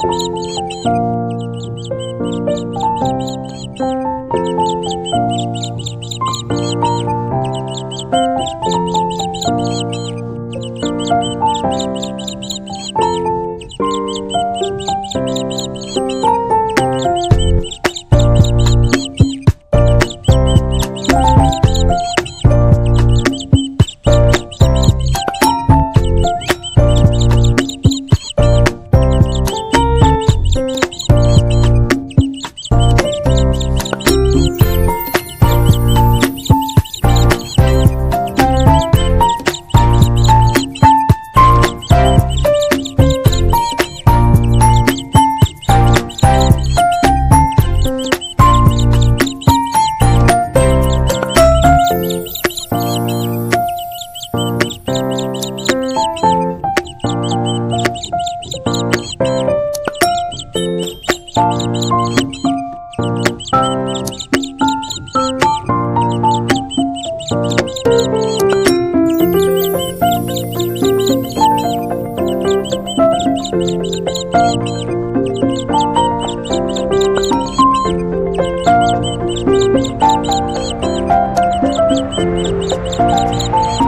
Thank Música Música